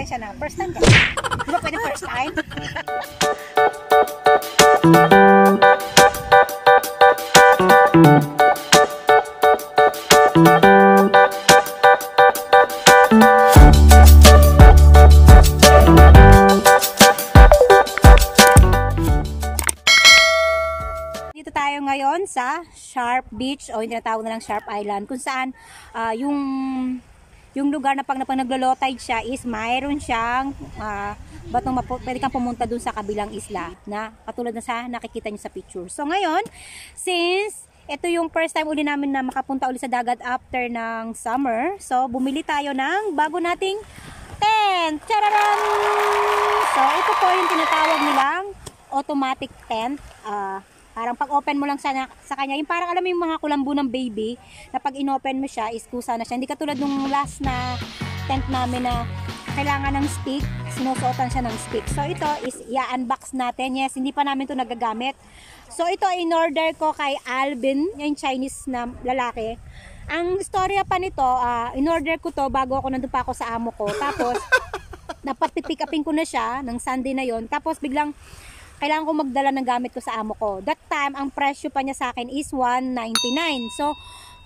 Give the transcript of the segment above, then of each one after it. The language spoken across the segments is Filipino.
Pasensya na. First time ka. Di ba pwede first time? Dito tayo ngayon sa Sharp Beach o yung tinatawag na lang Sharp Island kung saan ah, yung yung lugar na pag, na pag naglo-low tide siya is mayroon siyang ah, batong mapu- pwede kang pumunta dun sa kabilang isla na katulad na sa nakikita niyo sa picture. So ngayon, since ito yung first time uli namin na makapunta uli sa dagat after ng summer. So bumili tayo ng bago nating tent. Chararan! So ito po yung tinatawag nilang automatic tent. Ah, parang pag open mo lang sa, sa kanya, yung parang alam mo yung mga kulambo ng baby, na pag inopen mo siya, is kusa na siya. Hindi katulad nung last na tent namin na kailangan ng stick, sinusuotan siya ng stick. So ito is i-unbox natin. Yes, hindi pa namin to nagagamit. So ito in order ko kay Alvin, yung Chinese na lalaki. Ang istorya pa nito, ah, in order ko to bago ako nandun pa ako sa amo ko. Tapos dapat pipick upin ko na siya ng Sunday na yon. Tapos biglang kailangan ko magdala ng gamit ko sa amo ko. That time, ang presyo pa niya sa akin is 199. So,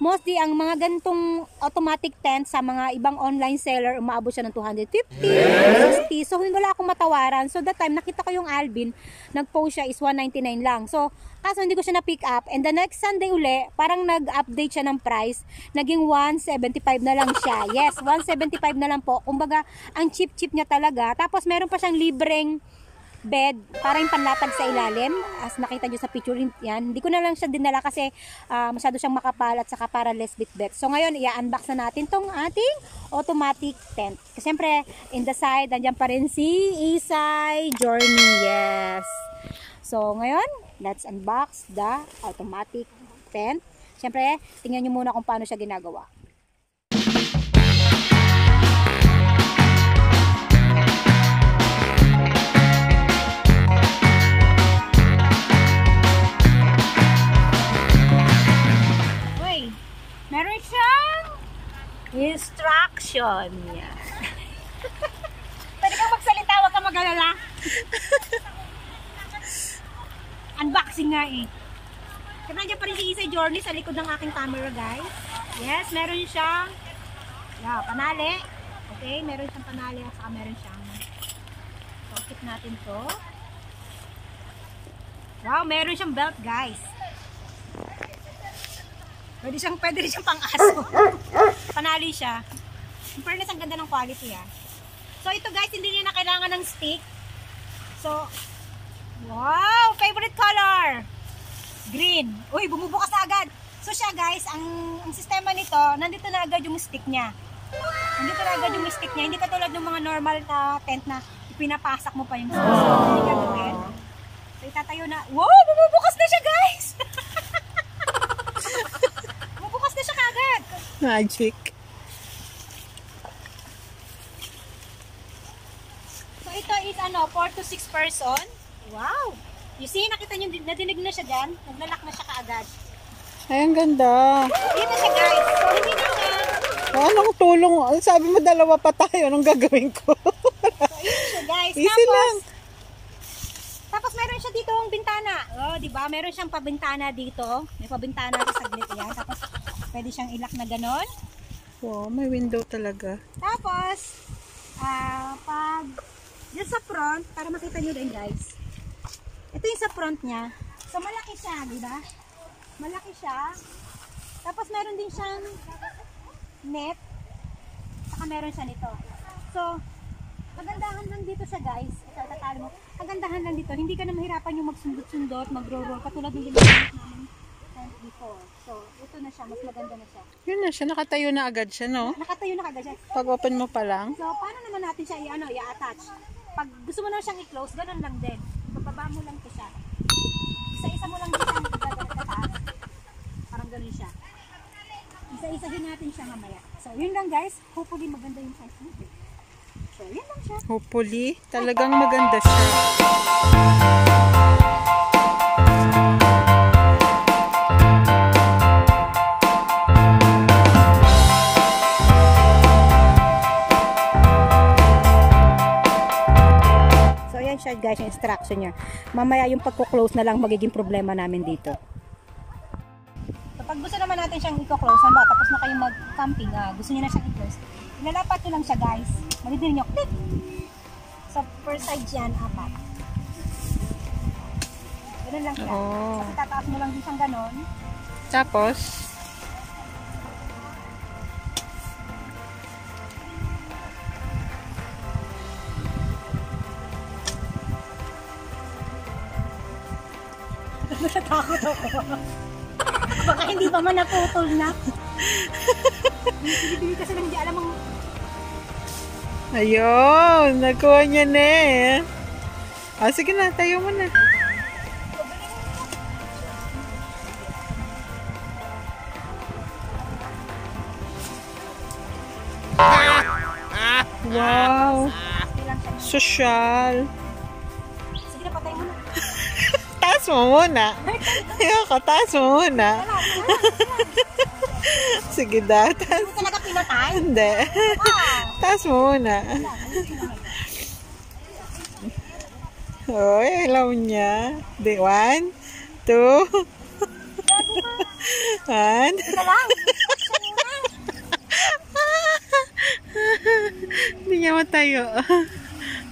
mostly ang mga gantong automatic tent sa mga ibang online seller, umaabot siya ng 250, 60. So, hindi wala akong matawaran. So, that time, nakita ko yung Alvin, nag-post siya is 199 lang. So, kaso hindi ko siya na-pick up. And the next Sunday uli, parang nag-update siya ng price. Naging 175 na lang siya. Yes, 175 na lang po. Kumbaga, ang cheap-cheap niya talaga. Tapos, meron pa siyang libreng bed, parang panlatag sa ilalim. As nakita nyo sa picture, yan. Hindi ko na lang siya dinala kasi ah, masyado siyang makapal at saka para less bit bed. So ngayon, i-unbox na natin tong ating automatic tent. Kasi siyempre, in the side, nandiyan pa rin si Isay Journey. Yes. So ngayon, let's unbox the automatic tent. Siyempre, tingnan nyo muna kung paano siya ginagawa. Instruction. Yan. Pwede kang magsalita, huwag kang mag-alala. Unboxing nga eh. Kaya nandiyan pa rin si Isa Journey sa likod ng aking camera, guys. Yes, meron siyang yeah, panali. Okay, meron siyang panali at saka meron siyang so, keep natin to. Wow, meron siyang belt, guys. Pwede siyang, pwede siyang pang-aso. Panali siya. In fairness, ang ganda ng quality ah. So ito guys, hindi niya na kailangan ng stick. So, wow! Favorite color! Green. Uy, bumubukas na agad. So siya guys, ang, ang sistema nito, nandito na agad yung stick niya. Nandito na agad yung stick niya. Hindi katulad ng mga normal na tent na pinapasak mo pa yung stick. So, hindi gagawin. So itatayo na. Wow! Bumubukas na siya guys! bumubukas na siya kagad. Magic. Ito is ano, 4 to 6 person. Wow! You see, nakita niyo, nadinig na siya dyan. Naglalak na siya kaagad. Ay, ang ganda. Dito siya guys. So hindi na siya. Oh, anong tulong? Sabi mo dalawa pa tayo. Anong gagawin ko? So ito siya guys. Easy tapos, lang. Tapos meron siya dito ang bintana. Oh, di ba? Meron siyang pabintana dito. May pabintana sa saglit yan. Tapos pwede siyang ilak na ganon. Wow, may window talaga. Tapos, ah, pag yun sa front, para makita nyo din guys. Ito yung sa front niya. So, malaki siya, di ba? Malaki siya. Tapos, meron din siyang net. Saka meron siya nito. So, kagandahan lang dito siya guys. Ito, tatalo mo. Kagandahan lang dito. Hindi ka na mahirapan yung magsundot-sundot, mag-roll-roll. Katulad ng ginagamit namin before. So, ito na siya. Mas maganda na siya. Yun na siya. Nakatayo na agad siya, no? Nakatayo na kagad siya. Pag open mo pa lang. So, paano naman natin siya i-ano, i-attach? Pag gusto mo na siyang i-close, ganun lang din. Bababa mo lang to siya. Isa-isa mo lang din siyang. Parang ganun siya. Isa-isahin natin siya mamaya. So, yun lang guys. Hopefully maganda yung size nito. So, yun lang siya. Hopefully, talagang maganda siya. Ayan guys, yung instruction niya. Mamaya yung pagko-close na lang magiging problema namin dito. Kapag gusto naman natin siyang i-close, ano ba, tapos na kayong mag-camping, ah, gusto niyo na siyang i-close, ilalapat nyo lang siya guys. Malitin nyo, click! Sa first side yan, apat. Ganun lang siya. Oo. Tapos tataas mo lang din siyang ganon. Tapos, Natatakot ako. Baka hindi pa man naputol na. Bibili kasi hindi alam ang... ayun, nakuha niya na eh. Ah, sige na, tayo mo na. Wow, Hindi social. Taas mo muna. Ayoko, taas mo muna. Sige daw, taas. Hindi talaga pinatay. Hindi. Ah, Taas mo muna. Oy, alam niya. Di, one, two, one. Ito lang. Hindi niya matayo.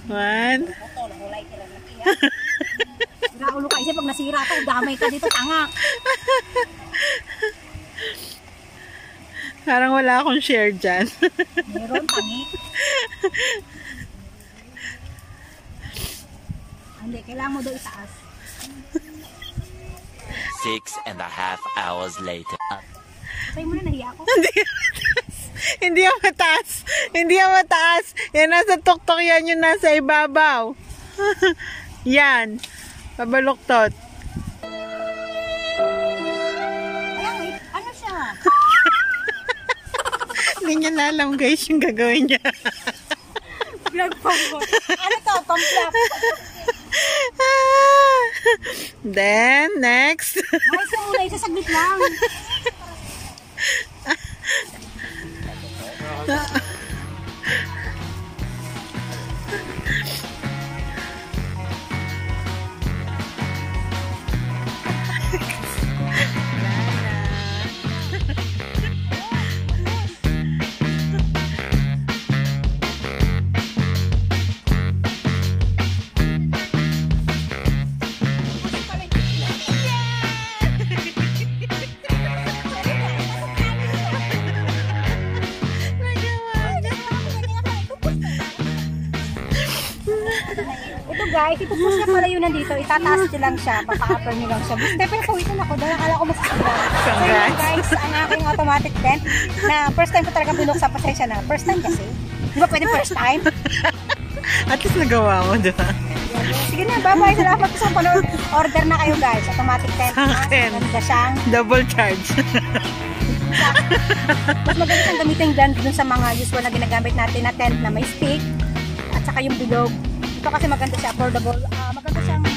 One. Ito, nahulay ka lang. Nakiyak. Raulo ka isa pag nasira to, damay ka dito, tanga. Parang wala akong share dyan. Meron, tangi. Hindi, kailangan mo daw itaas. Six and a half hours later. Patay mo na, nahiya ako. Hindi yan mataas. Hindi yan mataas. Yan nasa tuktok yan yung nasa ibabaw. yan. Pabaluktot. Ano siya? Hindi niya na alam guys yung gagawin niya. Vlog pa mo. Ano to, pamplap. Then, next. Ayos na muna, isa saglit lang. Guys, ipupus niya pala yun nandito. Itataas niyo lang siya. Papa-upper niyo lang siya. Step na kawitan ako. Dahil akala ko masasira. So yun guys, ang aking automatic vent na first time ko talaga binuksan. Pasensya na. First time kasi. Di ba pwede first time? At least nagawa mo, di ba? Sige na, bye-bye. Salamat sa panood. Order na kayo guys. Automatic tent. Sa akin. Ganda siyang. Double charge. Mas maganda siyang gamitin dyan dun sa mga usual na ginagamit natin na tent na may stick at saka yung bilog. Ito kasi maganda siya, affordable. Ah, maganda siyang